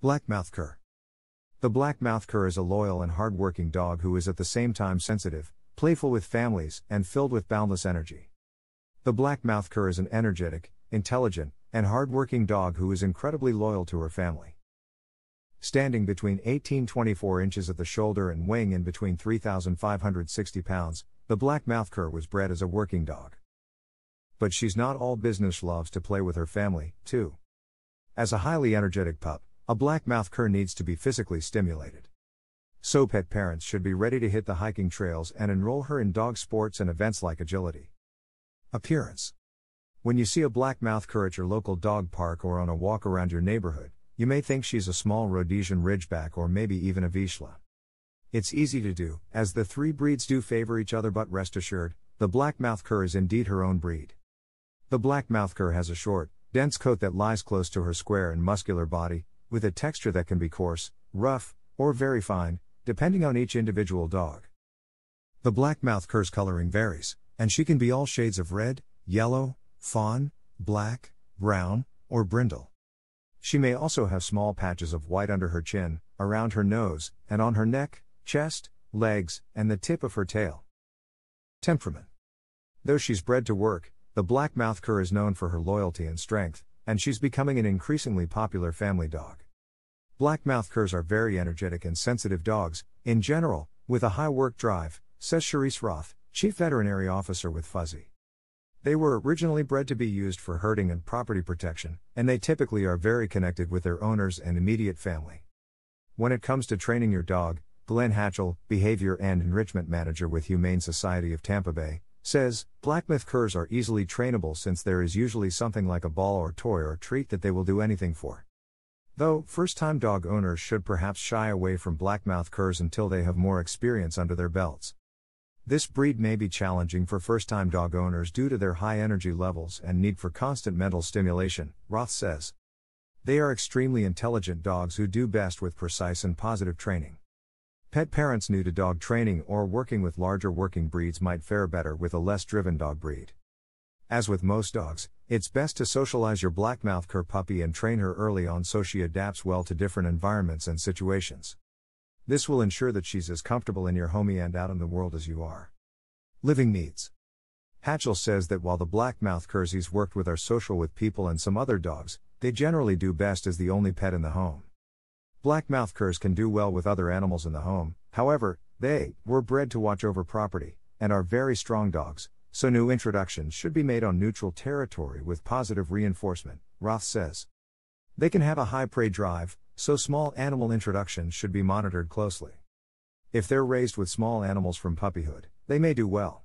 Blackmouth Cur. The Blackmouth Cur is a loyal and hard-working dog who is at the same time sensitive, playful with families, and filled with boundless energy. The Blackmouth Cur is an energetic, intelligent, and hard-working dog who is incredibly loyal to her family. Standing between 1824 inches at the shoulder and weighing in between 3,560 pounds, the Blackmouth Cur was bred as a working dog. But she's not all business loves to play with her family, too. As a highly energetic pup, a blackmouth cur needs to be physically stimulated. So pet parents should be ready to hit the hiking trails and enroll her in dog sports and events like agility. Appearance When you see a blackmouth cur at your local dog park or on a walk around your neighborhood, you may think she's a small Rhodesian Ridgeback or maybe even a Vizsla. It's easy to do, as the three breeds do favor each other, but rest assured, the blackmouth cur is indeed her own breed. The blackmouth cur has a short, dense coat that lies close to her square and muscular body, with a texture that can be coarse, rough, or very fine, depending on each individual dog. The blackmouth cur's coloring varies, and she can be all shades of red, yellow, fawn, black, brown, or brindle. She may also have small patches of white under her chin, around her nose, and on her neck, chest, legs, and the tip of her tail. Temperament. Though she's bred to work, the blackmouth cur is known for her loyalty and strength, and she's becoming an increasingly popular family dog. Blackmouth curs are very energetic and sensitive dogs, in general, with a high work drive, says Charisse Roth, Chief Veterinary Officer with Fuzzy. They were originally bred to be used for herding and property protection, and they typically are very connected with their owners and immediate family. When it comes to training your dog, Glenn Hatchell, Behavior and Enrichment Manager with Humane Society of Tampa Bay, says Blackmouth curs are easily trainable since there is usually something like a ball or toy or treat that they will do anything for. Though, first time dog owners should perhaps shy away from blackmouth curs until they have more experience under their belts. This breed may be challenging for first time dog owners due to their high energy levels and need for constant mental stimulation, Roth says. They are extremely intelligent dogs who do best with precise and positive training. Pet parents new to dog training or working with larger working breeds might fare better with a less driven dog breed. As with most dogs, it's best to socialize your blackmouth cur puppy and train her early on so she adapts well to different environments and situations. This will ensure that she's as comfortable in your homey and out in the world as you are. Living needs. Hatchell says that while the blackmouth curs he's worked with are social with people and some other dogs, they generally do best as the only pet in the home. Blackmouth curs can do well with other animals in the home, however, they were bred to watch over property, and are very strong dogs, so new introductions should be made on neutral territory with positive reinforcement, Roth says. They can have a high prey drive, so small animal introductions should be monitored closely. If they're raised with small animals from puppyhood, they may do well.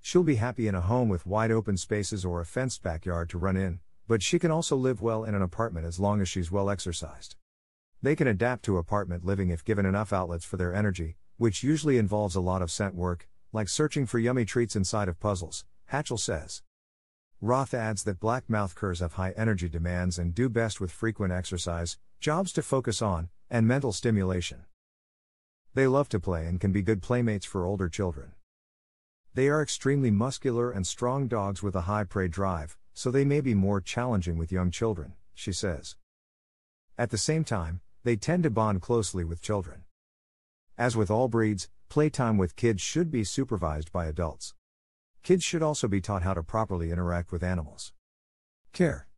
She'll be happy in a home with wide open spaces or a fenced backyard to run in, but she can also live well in an apartment as long as she's well exercised. They can adapt to apartment living if given enough outlets for their energy, which usually involves a lot of scent work, like searching for yummy treats inside of puzzles, Hatchell says. Roth adds that black blackmouth curs have high energy demands and do best with frequent exercise, jobs to focus on, and mental stimulation. They love to play and can be good playmates for older children. They are extremely muscular and strong dogs with a high prey drive, so they may be more challenging with young children, she says. At the same time, they tend to bond closely with children. As with all breeds, playtime with kids should be supervised by adults. Kids should also be taught how to properly interact with animals. Care.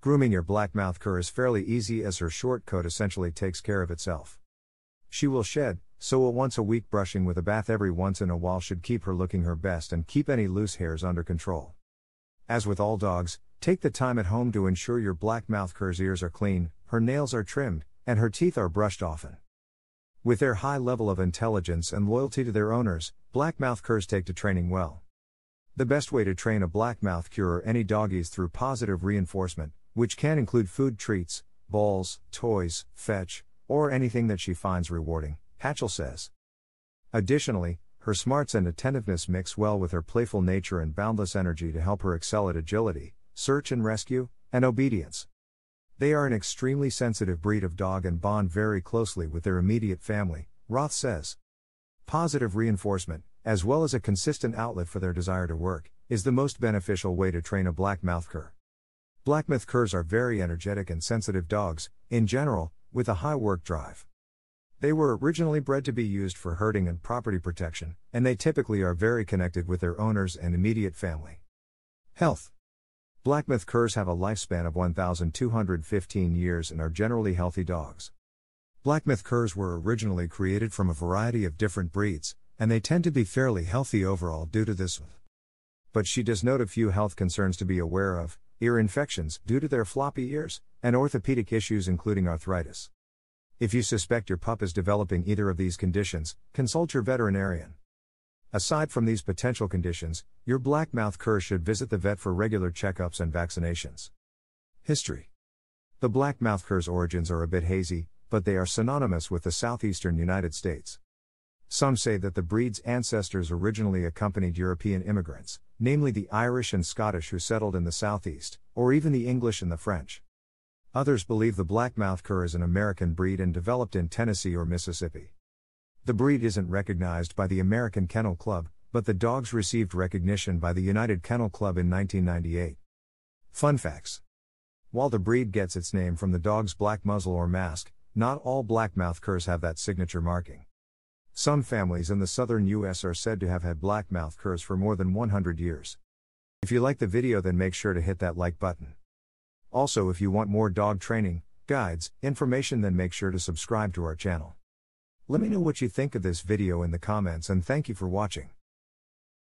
Grooming your black blackmouth cur is fairly easy as her short coat essentially takes care of itself. She will shed, so a once a week brushing with a bath every once in a while should keep her looking her best and keep any loose hairs under control. As with all dogs, take the time at home to ensure your black blackmouth cur's ears are clean, her nails are trimmed, and her teeth are brushed often. With their high level of intelligence and loyalty to their owners, blackmouth curs take to training well. The best way to train a blackmouth cur or any dog is through positive reinforcement, which can include food treats, balls, toys, fetch, or anything that she finds rewarding, Hatchell says. Additionally, her smarts and attentiveness mix well with her playful nature and boundless energy to help her excel at agility, search and rescue, and obedience. They are an extremely sensitive breed of dog and bond very closely with their immediate family, Roth says. Positive reinforcement, as well as a consistent outlet for their desire to work, is the most beneficial way to train a blackmouth cur. Blackmouth curs are very energetic and sensitive dogs, in general, with a high work drive. They were originally bred to be used for herding and property protection, and they typically are very connected with their owners and immediate family. Health Blackmouth curs have a lifespan of 1,215 years and are generally healthy dogs. Blackmouth curs were originally created from a variety of different breeds, and they tend to be fairly healthy overall due to this. But she does note a few health concerns to be aware of ear infections due to their floppy ears, and orthopedic issues including arthritis. If you suspect your pup is developing either of these conditions, consult your veterinarian. Aside from these potential conditions, your black mouth cur should visit the vet for regular checkups and vaccinations. History The black mouth cur's origins are a bit hazy, but they are synonymous with the southeastern United States. Some say that the breed's ancestors originally accompanied European immigrants, namely the Irish and Scottish who settled in the southeast, or even the English and the French. Others believe the black mouth cur is an American breed and developed in Tennessee or Mississippi. The breed isn't recognized by the American Kennel Club, but the dogs received recognition by the United Kennel Club in 1998. Fun facts While the breed gets its name from the dog's black muzzle or mask, not all black mouth curs have that signature marking. Some families in the southern US are said to have had black mouth curs for more than 100 years. If you like the video, then make sure to hit that like button. Also, if you want more dog training, guides, information, then make sure to subscribe to our channel. Let me know what you think of this video in the comments and thank you for watching.